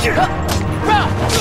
你是他